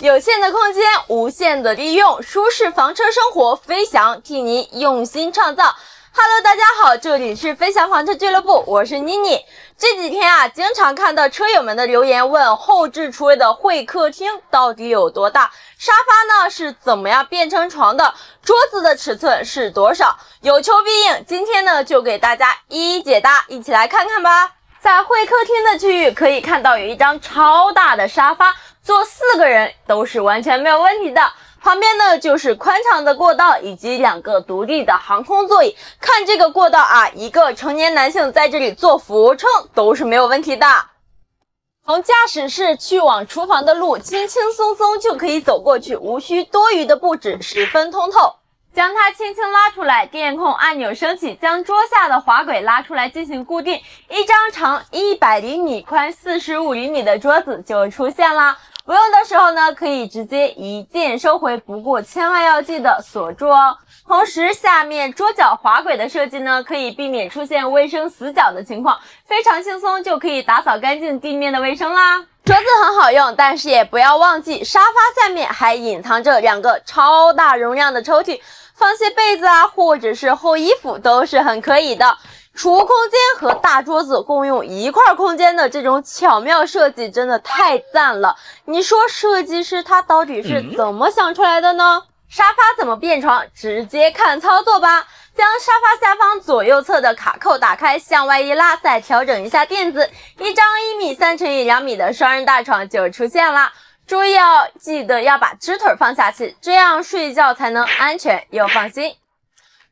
有限的空间，无限的利用，舒适房车生活，飞翔替您用心创造。Hello，大家好，这里是飞翔房车俱乐部，我是妮妮。这几天啊，经常看到车友们的留言，问后置厨卫的会客厅到底有多大，沙发呢是怎么样变成床的，桌子的尺寸是多少？有求必应，今天呢就给大家一一解答，一起来看看吧。在会客厅的区域可以看到有一张超大的沙发，坐四个人都是完全没有问题的。旁边呢就是宽敞的过道以及两个独立的航空座椅。看这个过道啊，一个成年男性在这里做俯卧撑都是没有问题的。从驾驶室去往厨房的路，轻轻松松就可以走过去，无需多余的布置，十分通透。将它轻轻拉出来，电控按钮升起，将桌下的滑轨拉出来进行固定，一张长一百厘米、宽四十五厘米的桌子就出现啦。不用的时候呢，可以直接一键收回，不过千万要记得锁住哦。同时，下面桌角滑轨的设计呢，可以避免出现卫生死角的情况，非常轻松就可以打扫干净地面的卫生啦。桌子很好用，但是也不要忘记，沙发下面还隐藏着两个超大容量的抽屉，放些被子啊，或者是厚衣服都是很可以的。储物空间和大桌子共用一块空间的这种巧妙设计，真的太赞了！你说设计师他到底是怎么想出来的呢？沙发怎么变床？直接看操作吧。将沙发下方左右侧的卡扣打开，向外一拉，再调整一下垫子，一张一米三乘以两米的双人大床就出现了。注意哦，记得要把支腿放下去，这样睡觉才能安全又放心。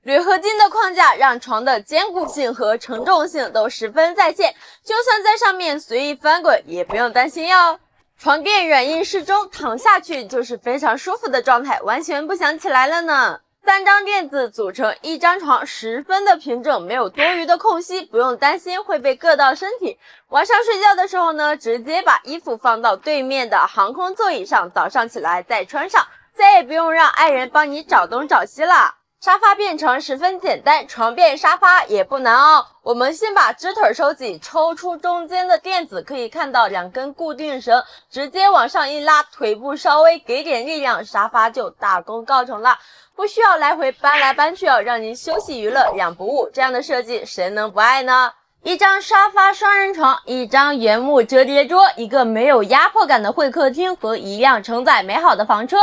铝合金的框架让床的坚固性和承重性都十分在线，就算在上面随意翻滚也不用担心哟。床垫软硬适中，躺下去就是非常舒服的状态，完全不想起来了呢。三张垫子组成一张床，十分的平整，没有多余的空隙，不用担心会被硌到身体。晚上睡觉的时候呢，直接把衣服放到对面的航空座椅上，早上起来再穿上，再也不用让爱人帮你找东找西了。沙发变床十分简单，床变沙发也不难哦。我们先把支腿收紧，抽出中间的垫子，可以看到两根固定绳，直接往上一拉，腿部稍微给点力量，沙发就大功告成了，不需要来回搬来搬去哦，让您休息娱乐两不误。这样的设计谁能不爱呢？一张沙发双人床，一张原木折叠桌，一个没有压迫感的会客厅和一辆承载美好的房车。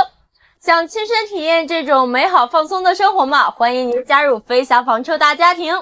想亲身体验这种美好放松的生活吗？欢迎您加入飞翔房车大家庭。